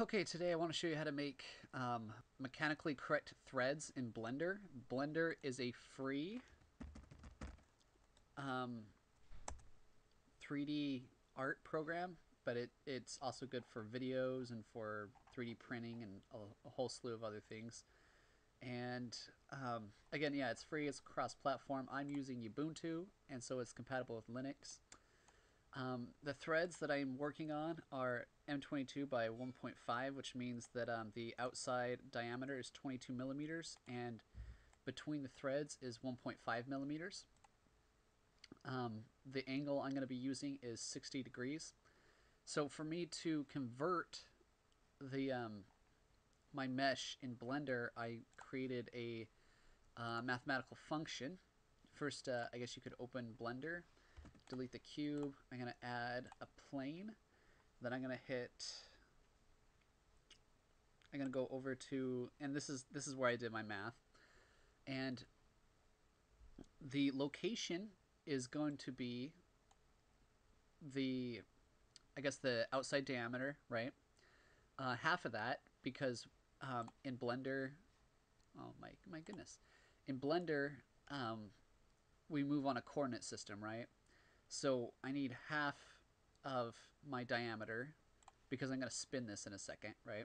Okay, today I want to show you how to make um, mechanically correct threads in Blender. Blender is a free um, 3D art program, but it, it's also good for videos and for 3D printing and a, a whole slew of other things. And um, again, yeah, it's free, it's cross-platform. I'm using Ubuntu, and so it's compatible with Linux. Um, the threads that I'm working on are M22 by 1.5, which means that um, the outside diameter is 22 millimeters, and between the threads is 1.5 millimeters. Um, the angle I'm going to be using is 60 degrees. So for me to convert the um, my mesh in Blender, I created a uh, mathematical function. First, uh, I guess you could open Blender delete the cube. I'm going to add a plane. Then I'm going to hit I'm going to go over to and this is this is where I did my math. And the location is going to be the I guess the outside diameter, right? Uh, half of that because um, in Blender, oh my my goodness, in Blender um, we move on a coordinate system, right? So I need half of my diameter because I'm going to spin this in a second, right?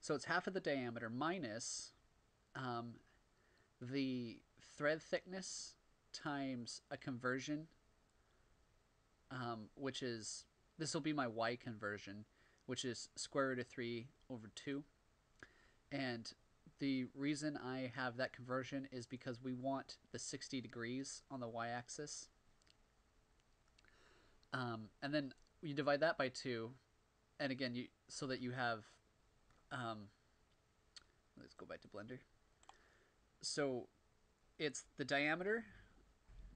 So it's half of the diameter minus um, the thread thickness times a conversion, um, which is, this will be my y conversion, which is square root of 3 over 2. And the reason I have that conversion is because we want the 60 degrees on the y-axis. Um, and then you divide that by 2, and again, you so that you have, um, let's go back to Blender. So it's the diameter,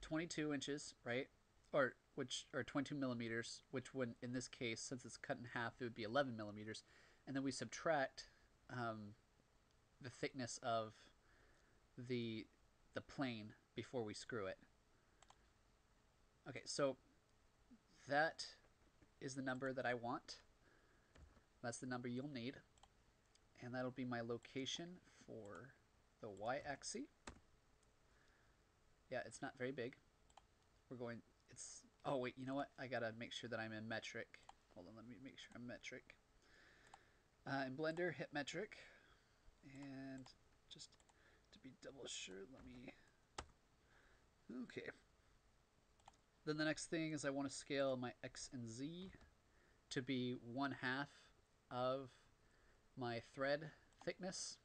22 inches, right? Or which or 22 millimeters, which would in this case, since it's cut in half, it would be 11 millimeters, and then we subtract um, the thickness of the the plane before we screw it. Okay, so that is the number that I want. That's the number you'll need. And that'll be my location for the y-axis. Yeah, it's not very big. We're going, it's, oh wait, you know what? I gotta make sure that I'm in metric. Hold on, let me make sure I'm metric. Uh, in Blender, hit metric. And just to be double sure, let me... Okay. Then the next thing is I want to scale my X and Z to be one half of my thread thickness.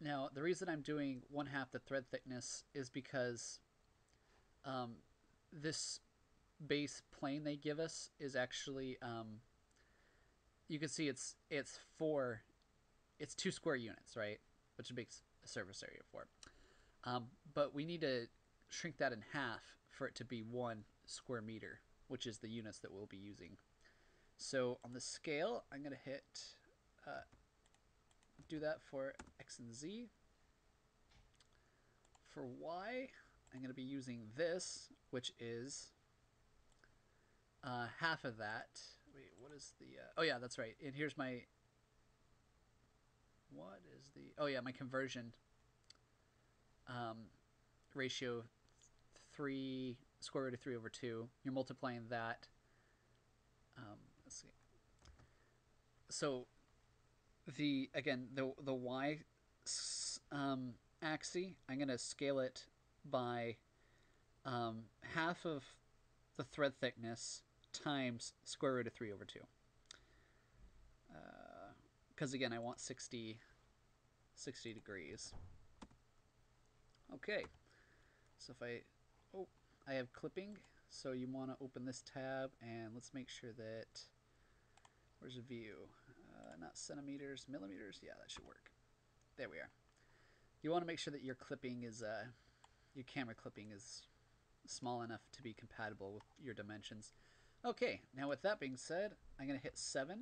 Now, the reason I'm doing one half the thread thickness is because um, this base plane they give us is actually, um, you can see it's it's four it's two square units, right? Which makes a surface area for. Um, but we need to shrink that in half for it to be one square meter, which is the units that we'll be using. So on the scale, I'm going to hit, uh, do that for X and Z. For Y, I'm going to be using this, which is uh, half of that. Wait, what is the, uh, oh yeah, that's right. And here's my what is the oh yeah my conversion um, ratio three square root of three over two you're multiplying that um, let's see so the again the the y um, axis I'm gonna scale it by um, half of the thread thickness times square root of 3 over 2. Because again I want 60 60 degrees. Okay. So if I oh I have clipping. So you want to open this tab and let's make sure that where's the view? Uh, not centimeters millimeters? Yeah that should work. There we are. You want to make sure that your clipping is uh, your camera clipping is small enough to be compatible with your dimensions. Okay now with that being said I'm gonna hit 7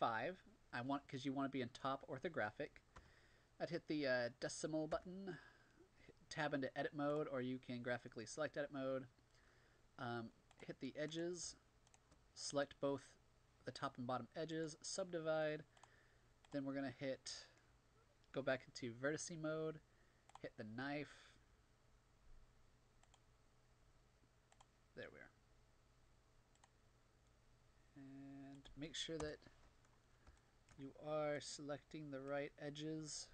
5 I want because you want to be in top orthographic. I'd hit the uh, decimal button, tab into edit mode, or you can graphically select edit mode. Um, hit the edges, select both the top and bottom edges, subdivide. Then we're going to hit, go back into vertice mode, hit the knife. There we are. And make sure that you are selecting the right edges.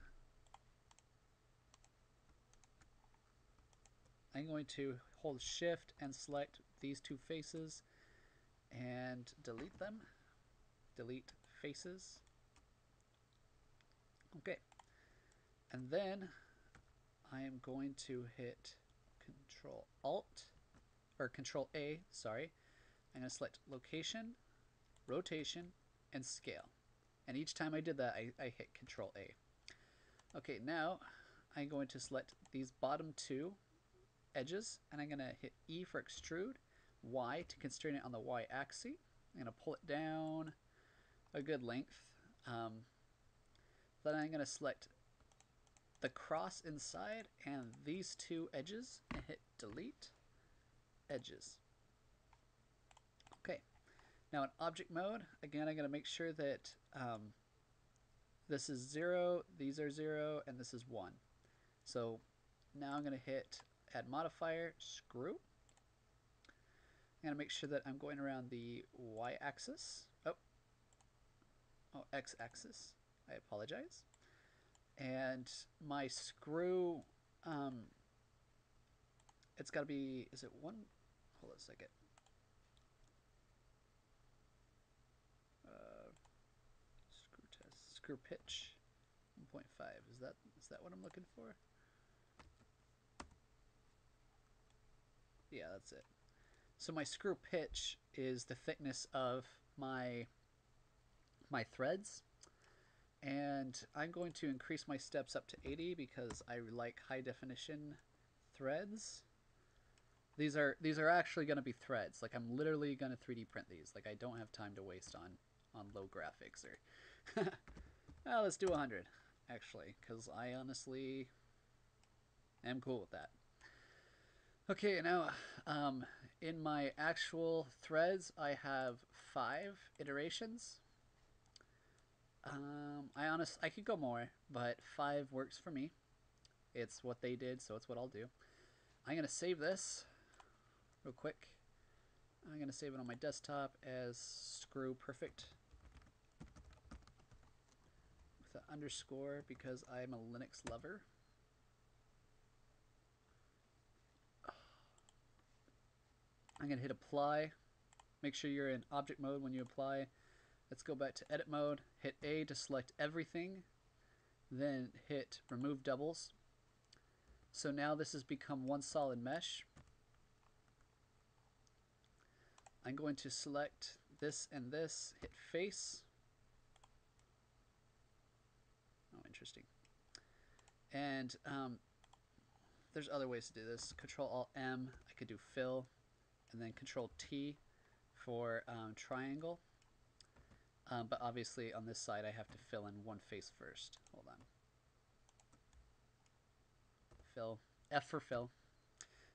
I'm going to hold shift and select these two faces and delete them. Delete faces. Okay. And then I am going to hit Control Alt or Control A, sorry. I'm going to select location, rotation, and scale. And each time I did that, I, I hit Control A. Okay, now I'm going to select these bottom two edges and I'm going to hit E for extrude, Y to constrain it on the Y axis. I'm going to pull it down a good length. Um, then I'm going to select the cross inside and these two edges and hit delete edges. Now in object mode, again I'm going to make sure that um, this is 0, these are 0, and this is 1. So now I'm going to hit add modifier, screw. I'm going to make sure that I'm going around the y-axis. Oh, oh x-axis. I apologize. And my screw, um, it's got to be, is it one? Hold on a second. Uh, screw screw pitch, 1.5. Is that is that what I'm looking for? Yeah, that's it. So my screw pitch is the thickness of my my threads and I'm going to increase my steps up to 80 because I like high definition threads. These are these are actually going to be threads. Like I'm literally going to 3D print these. Like I don't have time to waste on on low graphics or well, let's do 100 actually cuz I honestly am cool with that. Okay, now um, in my actual threads, I have five iterations. Um, I honest, I could go more, but five works for me. It's what they did, so it's what I'll do. I'm gonna save this real quick. I'm gonna save it on my desktop as screw perfect with an underscore because I'm a Linux lover. I'm going to hit apply. Make sure you're in object mode when you apply. Let's go back to edit mode. Hit A to select everything. Then hit remove doubles. So now this has become one solid mesh. I'm going to select this and this, hit face. Oh, interesting. And um, there's other ways to do this. Control Alt M, I could do fill and then Control T for um, triangle. Um, but obviously on this side I have to fill in one face first. Hold on. Fill. F for fill.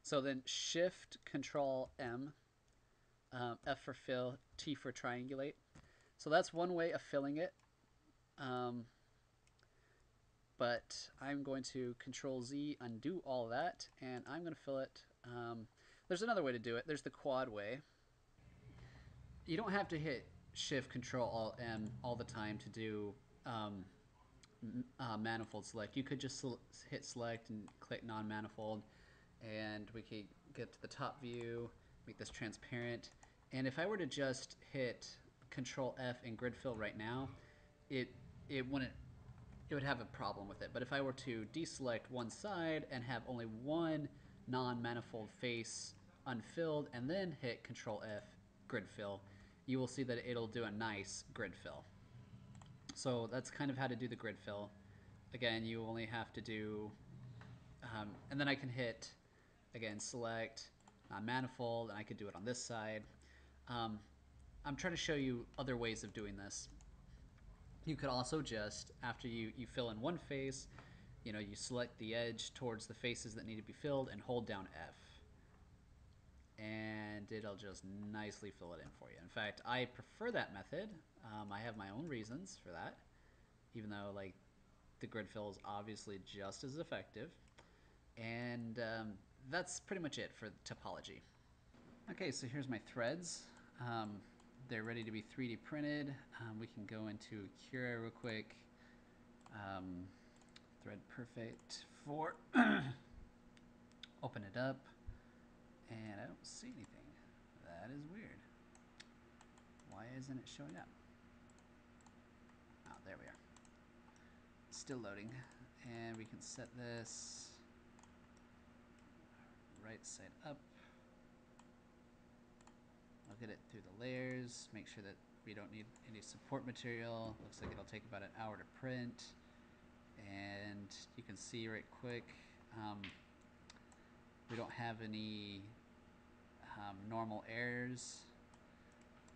So then Shift Control M. Um, F for fill. T for triangulate. So that's one way of filling it. Um, but I'm going to Control Z, undo all that, and I'm going to fill it um, there's another way to do it. There's the quad way. You don't have to hit Shift Control Alt M all the time to do um, uh, manifold select. You could just hit select and click non-manifold, and we could get to the top view, make this transparent. And if I were to just hit Control F and grid fill right now, it it wouldn't it would have a problem with it. But if I were to deselect one side and have only one non-manifold face unfilled and then hit Control F grid fill, you will see that it'll do a nice grid fill. So that's kind of how to do the grid fill. Again, you only have to do, um, and then I can hit, again, select non-manifold, and I could do it on this side. Um, I'm trying to show you other ways of doing this. You could also just, after you, you fill in one face, you know, you select the edge towards the faces that need to be filled and hold down F. and it'll just nicely fill it in for you. In fact, I prefer that method. Um, I have my own reasons for that, even though like the grid fill is obviously just as effective. And um, that's pretty much it for topology. Okay, so here's my threads. Um, they're ready to be 3D printed. Um, we can go into Cura real quick. Um, thread perfect for open it up and I don't see anything. That is weird. Why isn't it showing up? Oh, there we are. Still loading. And we can set this right side up. Look at it through the layers, make sure that we don't need any support material. Looks like it'll take about an hour to print. And you can see right quick, um, we don't have any um, normal errors.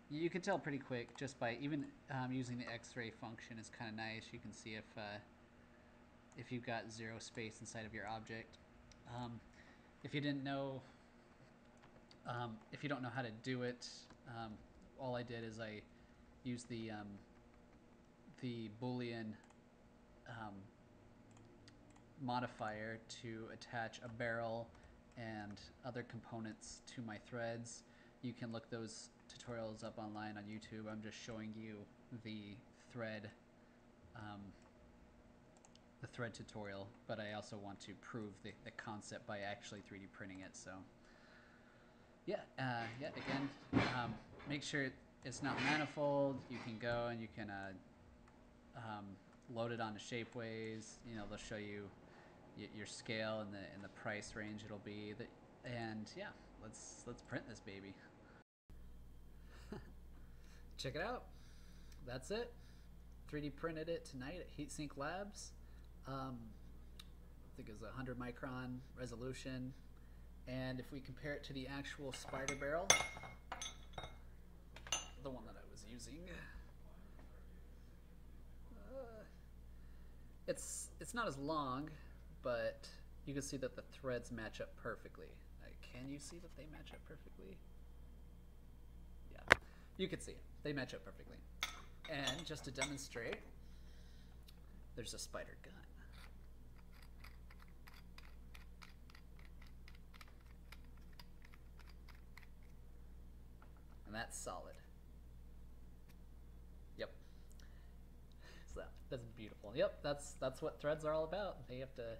You can tell pretty quick just by even um, using the X-ray function is kind of nice. You can see if uh, if you've got zero space inside of your object. Um, if you didn't know, um, if you don't know how to do it, um, all I did is I used the um, the boolean um, modifier to attach a barrel and other components to my threads. You can look those tutorials up online on YouTube. I'm just showing you the thread um, the thread tutorial, but I also want to prove the, the concept by actually 3D printing it. So yeah, uh, yeah. Again, um, make sure it's not manifold. You can go and you can uh, um, load it onto Shapeways. You know, they'll show you your scale and the and the price range it'll be. That and yeah, let's let's print this baby. Check it out. That's it. 3D printed it tonight at HeatSync Labs. Um, I think it was a 100 micron resolution. And if we compare it to the actual Spyder barrel, the one that I was using, uh, it's it's not as long, but you can see that the threads match up perfectly. Can you see that they match up perfectly? Yeah, you can see. They match up perfectly. And just to demonstrate, there's a Spyder gun. And that's solid. Yep. So that's beautiful. Yep, that's that's what threads are all about. They have to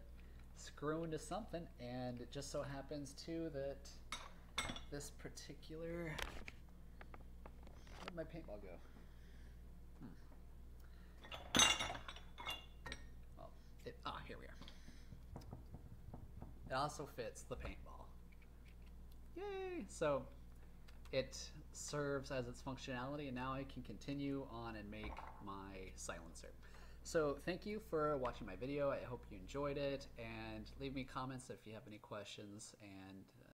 screw into something, and it just so happens too that this particular where'd my paintball go? Hmm. Well, it, ah, here we are. It also fits the paintball. Yay! So it serves as its functionality, and now I can continue on and make my silencer. So thank you for watching my video. I hope you enjoyed it, and leave me comments if you have any questions, and